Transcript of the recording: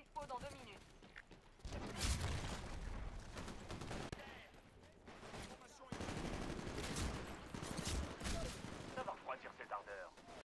dispo dans 2 minutes.